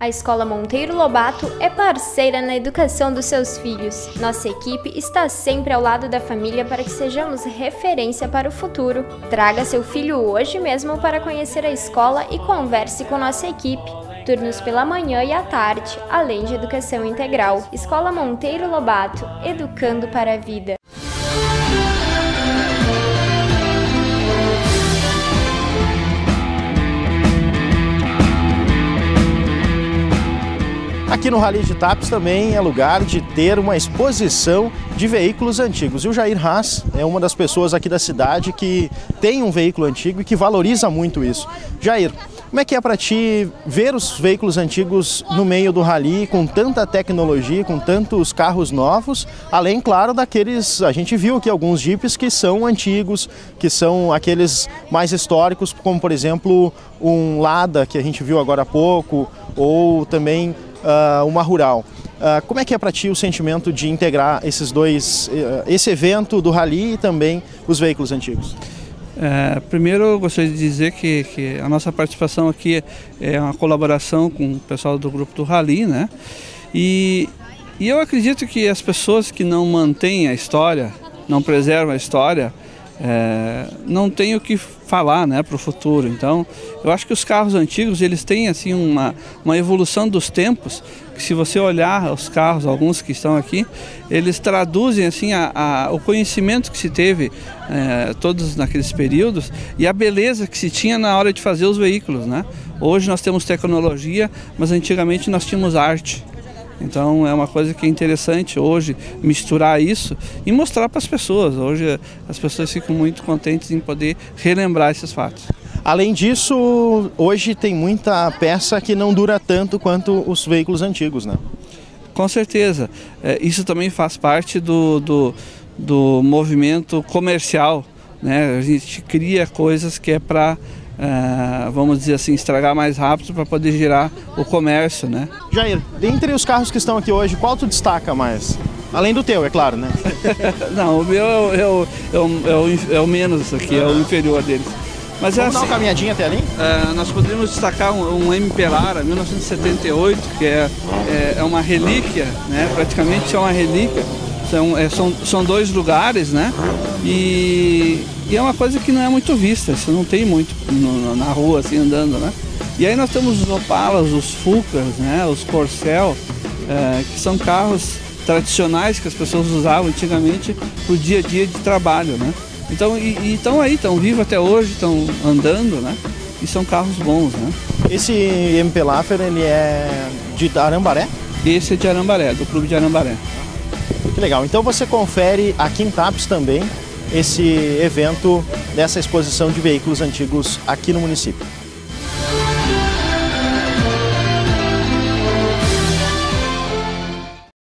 A Escola Monteiro Lobato é parceira na educação dos seus filhos. Nossa equipe está sempre ao lado da família para que sejamos referência para o futuro. Traga seu filho hoje mesmo para conhecer a escola e converse com nossa equipe. Turnos pela manhã e à tarde, além de educação integral. Escola Monteiro Lobato, educando para a vida. Aqui no Rally de Tapes também é lugar de ter uma exposição de veículos antigos. E o Jair Haas é uma das pessoas aqui da cidade que tem um veículo antigo e que valoriza muito isso. Jair, como é que é para ti ver os veículos antigos no meio do rally, com tanta tecnologia, com tantos carros novos, além, claro, daqueles, a gente viu aqui alguns jipes que são antigos, que são aqueles mais históricos, como por exemplo um Lada que a gente viu agora há pouco, ou também uh, uma rural. Uh, como é que é para ti o sentimento de integrar esses dois, uh, esse evento do rally e também os veículos antigos? É, primeiro eu gostaria de dizer que, que, a nossa participação aqui é uma colaboração com o pessoal do grupo do Rally, né? E, e eu acredito que as pessoas que não mantêm a história, não preservam a história, é, não tem o que falar né, para o futuro. Então, eu acho que os carros antigos eles têm assim uma, uma evolução dos tempos. Que se você olhar os carros, alguns que estão aqui, eles traduzem assim a, a o conhecimento que se teve é, todos naqueles períodos e a beleza que se tinha na hora de fazer os veículos. Né? Hoje nós temos tecnologia, mas antigamente nós tínhamos arte. Então é uma coisa que é interessante hoje misturar isso e mostrar para as pessoas. Hoje as pessoas ficam muito contentes em poder relembrar esses fatos. Além disso, hoje tem muita peça que não dura tanto quanto os veículos antigos, né? Com certeza. É, isso também faz parte do, do, do movimento comercial. Né? A gente cria coisas que é para Uh, vamos dizer assim, estragar mais rápido para poder girar o comércio, né? Jair, dentre os carros que estão aqui hoje, qual tu destaca mais? Além do teu, é claro, né? Não, o meu é o, é, o, é, o, é o menos aqui, é o inferior deles. Mas Vamos é assim, dar uma caminhadinha até ali? Uh, nós poderíamos destacar um, um MP Lara 1978, que é, é, é, uma relíquia, né? praticamente é uma relíquia. São, é, são, são dois lugares, né? E e é uma coisa que não é muito vista, isso não tem muito no, na rua, assim, andando, né? E aí nós temos os Opalas, os Fucas, né? Os Corcel, é, que são carros tradicionais que as pessoas usavam antigamente para o dia a dia de trabalho, né? Então, e estão aí, estão vivos até hoje, estão andando, né? E são carros bons, né? Esse MP Laffer, ele é de Arambaré? Esse é de Arambaré, do Clube de Arambaré. Que legal. Então você confere aqui em TAPS também esse evento dessa exposição de veículos antigos aqui no município.